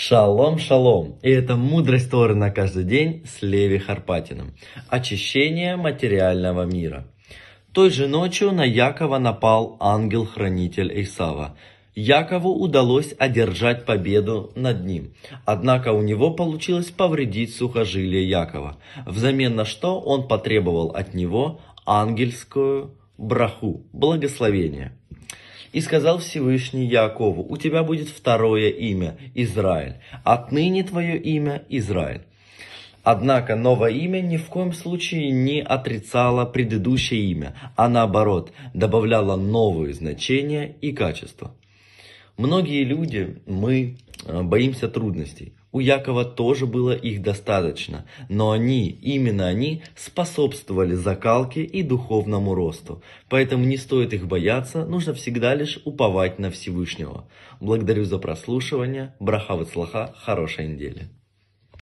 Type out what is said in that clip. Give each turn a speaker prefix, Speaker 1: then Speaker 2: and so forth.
Speaker 1: Шалом, шалом! И это мудрость Торы на каждый день с Леви Харпатиным. Очищение материального мира. Той же ночью на Якова напал ангел-хранитель Исава. Якову удалось одержать победу над ним. Однако у него получилось повредить сухожилие Якова, взамен на что он потребовал от него ангельскую браху, благословение. И сказал Всевышний Якову, у тебя будет второе имя Израиль, отныне твое имя Израиль. Однако новое имя ни в коем случае не отрицало предыдущее имя, а наоборот добавляло новые значения и качества. Многие люди, мы боимся трудностей. У Якова тоже было их достаточно, но они, именно они, способствовали закалке и духовному росту. Поэтому не стоит их бояться, нужно всегда лишь уповать на Всевышнего. Благодарю за прослушивание. Браха слаха, хорошей недели.